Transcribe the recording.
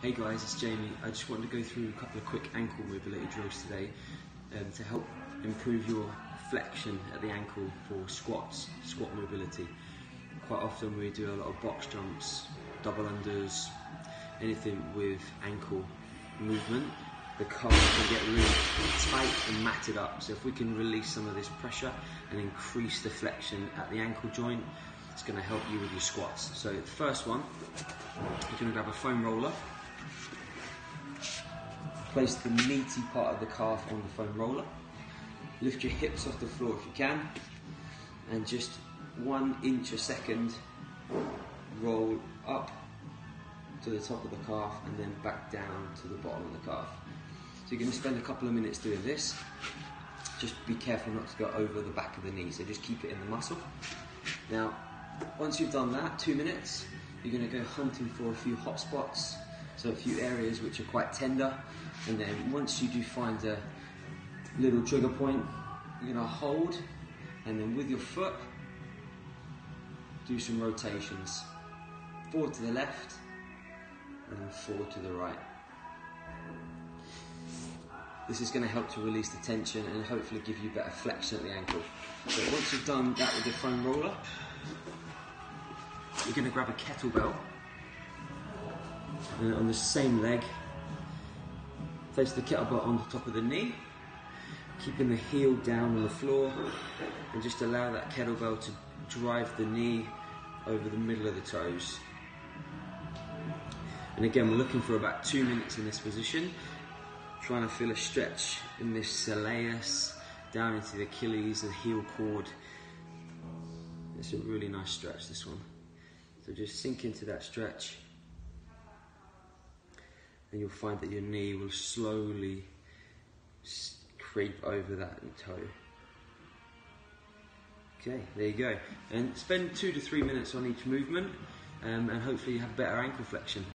Hey guys, it's Jamie. I just wanted to go through a couple of quick ankle mobility drills today um, to help improve your flexion at the ankle for squats, squat mobility. Quite often we do a lot of box jumps, double unders, anything with ankle movement. The calf can get really tight and matted up. So if we can release some of this pressure and increase the flexion at the ankle joint, it's going to help you with your squats. So the first one, you're going to grab a foam roller Place the meaty part of the calf on the foam roller. Lift your hips off the floor if you can. And just one inch a second, roll up to the top of the calf and then back down to the bottom of the calf. So you're going to spend a couple of minutes doing this. Just be careful not to go over the back of the knee, so just keep it in the muscle. Now, once you've done that, two minutes, you're going to go hunting for a few hot spots so a few areas which are quite tender, and then once you do find a little trigger point, you're gonna hold, and then with your foot, do some rotations. Forward to the left, and then forward to the right. This is going to help to release the tension and hopefully give you better flexion at the ankle. So once you've done that with the foam roller, you're going to grab a kettlebell and on the same leg, place the kettlebell on the top of the knee, keeping the heel down on the floor, and just allow that kettlebell to drive the knee over the middle of the toes. And again, we're looking for about two minutes in this position, trying to feel a stretch in this soleus, down into the Achilles, the heel cord. It's a really nice stretch, this one. So just sink into that stretch and you'll find that your knee will slowly creep over that toe. Okay, there you go. And spend two to three minutes on each movement, um, and hopefully you have better ankle flexion.